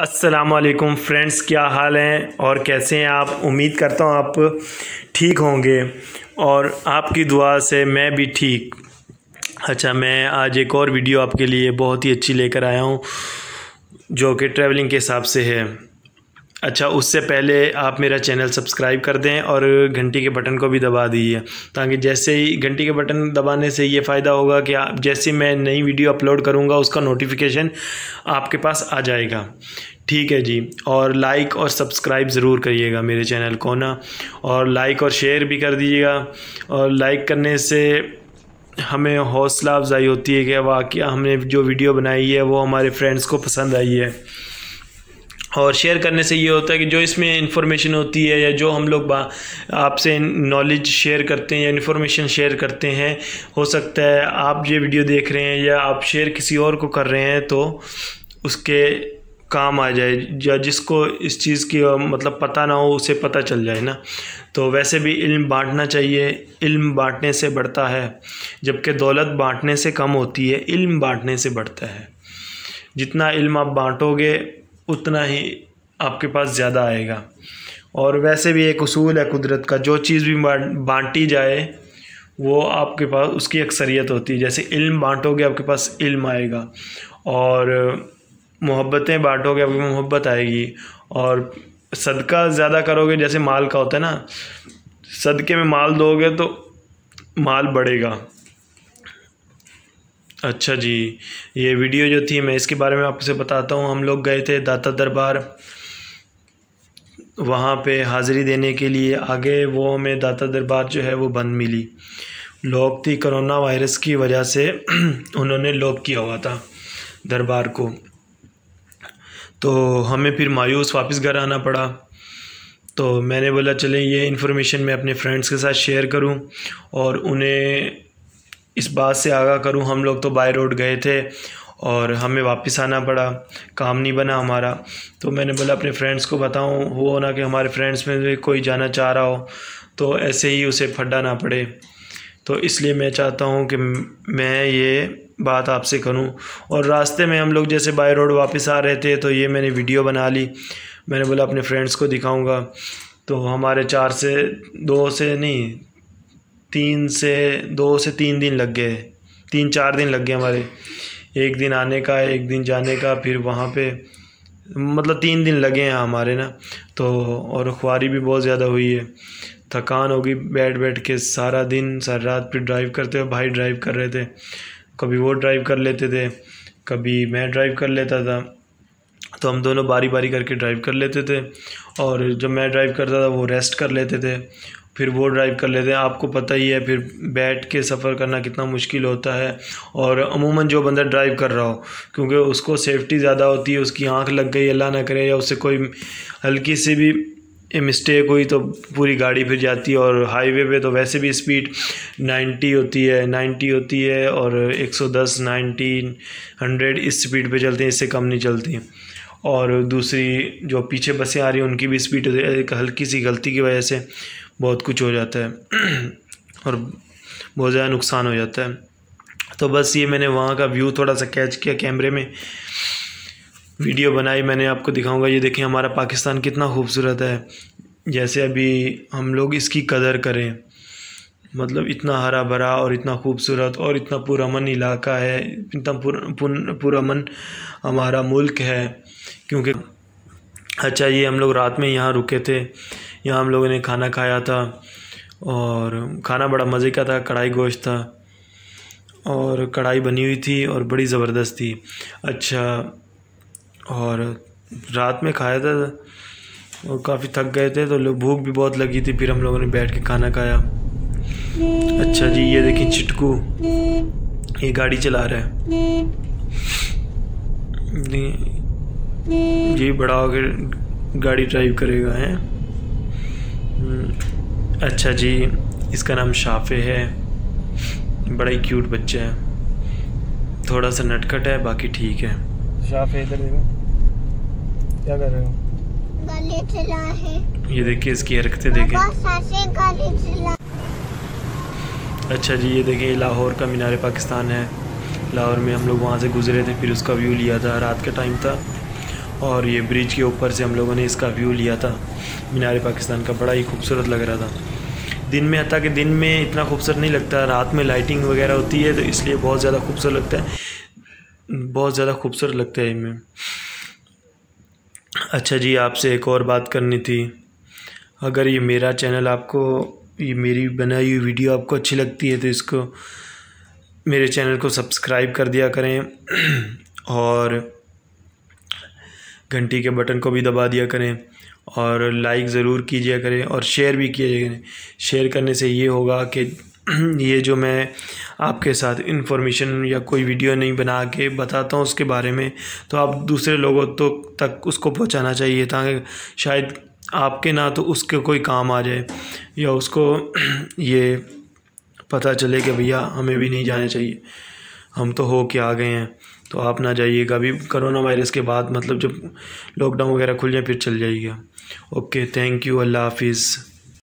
असलकुम फ्रेंड्स क्या हाल हैं और कैसे हैं आप? उम्मीद करता हूँ आप ठीक होंगे और आपकी दुआ से मैं भी ठीक। अच्छा मैं आज एक और वीडियो आपके लिए बहुत ही अच्छी लेकर आया हूँ, जो कि ट्रैवलिंग के हिसाब से है। अच्छा उससे पहले आप मेरा चैनल सब्सक्राइब कर दें और घंटी के बटन को भी दबा दीजिए, ताकि जैसे ही घंटी के बटन दबाने से ये फ़ायदा होगा कि आप, जैसे मैं नई वीडियो अपलोड करूँगा, उसका नोटिफिकेशन आपके पास आ जाएगा। ठीक है जी, और लाइक और सब्सक्राइब ज़रूर करिएगा मेरे चैनल को ना, और लाइक और शेयर भी कर दीजिएगा, और लाइक करने से हमें हौसला अफजाई होती है कि वाकई हमने जो वीडियो बनाई है, वो हमारे फ्रेंड्स को पसंद आई है। और शेयर करने से ये होता है कि जो इसमें इंफॉर्मेशन होती है या जो हम लोग आपसे नॉलेज शेयर करते हैं या इन्फॉर्मेशन शेयर करते हैं, हो सकता है आप ये वीडियो देख रहे हैं या आप शेयर किसी और को कर रहे हैं तो उसके काम आ जाए, या जिसको इस चीज़ की मतलब पता ना हो, उसे पता चल जाए ना। तो वैसे भी इल्म बांटना चाहिए। इल्म बांटने से बढ़ता है, जबकि दौलत बांटने से कम होती है। इल्म बांटने से बढ़ता है। जितना इल्म आप बांटोगे उतना ही आपके पास ज़्यादा आएगा। और वैसे भी एक असूल है कुदरत का, जो चीज़ भी बांटी जाए, वो आपके पास, उसकी अक्सरियत होती है। जैसे इल्म बांटोगे, आपके पास इल्म आएगा। और मोहब्बतें बांटोगे, आपकी मोहब्बत आएगी। और सदका ज़्यादा करोगे, जैसे माल का होता है ना, सदके में माल दोगे तो माल बढ़ेगा। अच्छा जी, ये वीडियो जो थी मैं इसके बारे में आपसे बताता हूँ। हम लोग गए थे दाता दरबार। वहाँ पे हाज़िरी देने के लिए आगे वो हमें दाता दरबार जो है वो बंद मिली। लॉक थी करोना वायरस की वजह से उन्होंने लॉक किया हुआ था दरबार को। तो हमें फिर मायूस वापस घर आना पड़ा। तो मैंने बोला, चलें, ये इन्फॉर्मेशन मैं अपने फ्रेंड्स के साथ शेयर करूँ और उन्हें इस बात से आगाह करूँ, हम लोग तो बाय रोड गए थे और हमें वापस आना पड़ा, काम नहीं बना हमारा। तो मैंने बोला, अपने फ्रेंड्स को बताऊँ, हो ना कि हमारे फ्रेंड्स में भी कोई जाना चाह रहा हो तो ऐसे ही उसे फड्डा ना पड़े। तो इसलिए मैं चाहता हूँ कि मैं ये बात आपसे करूँ। और रास्ते में हम लोग जैसे बाय रोड वापस आ रहे थे तो ये मैंने वीडियो बना ली। मैंने बोला, अपने फ्रेंड्स को दिखाऊँगा। तो हमारे चार से, दो से नहीं तीन से, दो से तीन दिन लग गए। तीन चार दिन लग गए हमारे। एक दिन आने का, एक दिन जाने का, फिर वहाँ पे मतलब तीन दिन लगे हैं हमारे ना। तो और खुआरी भी बहुत ज़्यादा हुई है। थकान होगी बैठ बैठ के सारा दिन, सारी रात फिर ड्राइव करते हुए भाई ड्राइव कर रहे थे। कभी वो ड्राइव कर लेते थे, कभी मैं ड्राइव कर लेता था। तो हम दोनों बारी बारी करके ड्राइव कर लेते थे। और जब मैं ड्राइव करता था, वो रेस्ट कर लेते थे। फिर वो ड्राइव कर लेते हैं। आपको पता ही है, फिर बैठ के सफ़र करना कितना मुश्किल होता है। और अमूमन जो बंदा ड्राइव कर रहा हो, क्योंकि उसको सेफ्टी ज़्यादा होती है, उसकी आँख लग गई, अल्लाह ना करे या उससे कोई हल्की सी भी मिस्टेक हुई तो पूरी गाड़ी फिर जाती है। और हाईवे पे तो वैसे भी स्पीड 90 होती है 90 होती है और 110 90 100 इस स्पीड पे चलते हैं, इससे कम नहीं चलती और दूसरी जो पीछे बसें आ रही हैं, उनकी भी स्पीड एक हल्की सी गलती की वजह से बहुत कुछ हो जाता है और बहुत ज़्यादा नुकसान हो जाता है। तो बस ये मैंने वहाँ का व्यू थोड़ा सा कैच किया कैमरे में। वीडियो बनाई, मैंने आपको दिखाऊँगा। ये देखें हमारा पाकिस्तान कितना खूबसूरत है। जैसे अभी हम लोग इसकी कदर करें मतलब इतना हरा भरा और इतना खूबसूरत और इतना पुरमन इलाका है, इतना पुरमन हमारा मुल्क है। क्योंकि अच्छा ये हम लोग रात में यहाँ रुके थे। यहाँ हम लोगों ने खाना खाया था और खाना बड़ा मज़े का था, कढ़ाई गोश्त था और कढ़ाई बनी हुई थी और बड़ी ज़बरदस्त थी। अच्छा और रात में खाया था और काफ़ी थक गए थे तो भूख भी बहुत लगी थी, फिर हम लोगों ने बैठ के खाना खाया। अच्छा जी, ये देखिए चिटकू। ये गाड़ी चला रहा है। ये बड़ा होकर गाड़ी ड्राइव करेगा, है? अच्छा जी इसका नाम शाफे है। बड़ा ही क्यूट बच्चा है। थोड़ा सा नटखट है बाकी ठीक है। शाफे इधर देखो। क्या कर रहे हो? गाड़ी चला है। ये देखिए इसकी हरकतें देखें। अच्छा जी ये देखिए लाहौर का मीनार पाकिस्तान है। लाहौर में हम लोग वहाँ से गुजरे थे फिर उसका व्यू लिया था। रात का टाइम था। और ये ब्रिज के ऊपर से हम लोगों ने इसका व्यू लिया था। मीनार पाकिस्तान का बड़ा ही खूबसूरत लग रहा था। दिन में हता कि दिन में इतना खूबसूरत नहीं लगता, रात में लाइटिंग वगैरह होती है तो इसलिए बहुत ज़्यादा खूबसूरत लगता है। बहुत ज़्यादा खूबसूरत लगता है इनमें। अच्छा जी, आपसे एक और बात करनी थी। अगर ये मेरा चैनल आपको, ये मेरी बनाई हुई वीडियो आपको अच्छी लगती है तो इसको मेरे चैनल को सब्सक्राइब कर दिया करें। और घंटी के बटन को भी दबा दिया करें और लाइक ज़रूर कीजिए करें और शेयर भी किया करें। शेयर करने से ये होगा कि ये जो मैं आपके साथ इन्फॉर्मेशन या कोई वीडियो नहीं बना के बताता हूँ उसके बारे में तो आप दूसरे लोगों तो तक उसको पहुँचाना चाहिए ताकि शायद आपके ना तो उसके कोई काम आ जाए या उसको ये पता चले कि भैया हमें भी नहीं जाना चाहिए। हम तो हो के आ गए हैं। तो आप ना जाइएगा। अभी करोना वायरस के बाद मतलब जब लॉकडाउन वगैरह खुल जाए, फिर चल जाइएगा। ओके थैंक यू अल्लाह हाफिज़